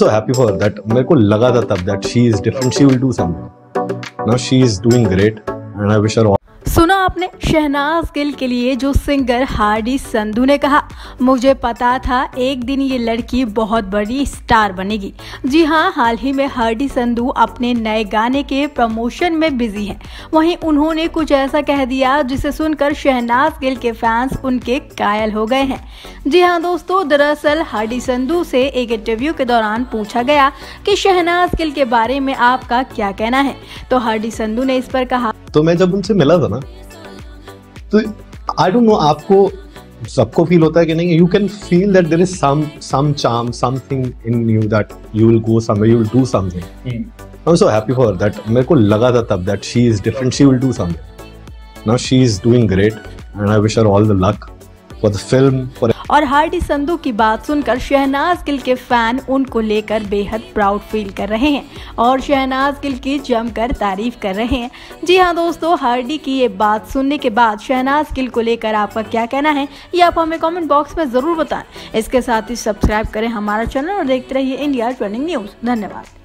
so happy for her that मेरे को लगा था तब that she is different she will do something now she is doing great and I wish her all आपने शहनाज गिल के लिए जो सिंगर हार्डी संधू ने कहा, मुझे पता था एक दिन ये लड़की बहुत बड़ी स्टार बनेगी। जी हाँ हाल ही में हार्डी संधू अपने नए गाने के प्रमोशन में बिज़ी हैं। वहीं उन्होंने कुछ ऐसा कह दिया जिसे सुनकर शहनाज गिल के फैंस उनके कायल हो गए हैं। जी हाँ दोस्तों, दरअसल हार्डी संधू से एक इंटरव्यू के दौरान पूछा गया कि शहनाज गिल के बारे में आपका क्या कहना है। तो हार्डी संधू ने इस पर कहा तो मैं जब उनसे मिला था ना तो आई डोंट नो आपको सबको फील होता है कि नहीं? You can feel that there is some some charm something in you that you will go somewhere you will do something I am so happy for that मेरे को लगा था तब that she is different she will do something now she is doing great and I wish her all the luck for the film for और हार्डी संधू की बात सुनकर शहनाज गिल के फ़ैन उनको लेकर बेहद प्राउड फील कर रहे हैं और शहनाज गिल की जमकर तारीफ़ कर रहे हैं। जी हाँ दोस्तों, हार्डी की ये बात सुनने के बाद शहनाज गिल को लेकर आपका क्या कहना है, ये आप हमें कॉमेंट बॉक्स में ज़रूर बताएँ। इसके साथ ही सब्सक्राइब करें हमारा चैनल और देखते रहिए इंडिया ट्रेंडिंग न्यूज़ धन्यवाद।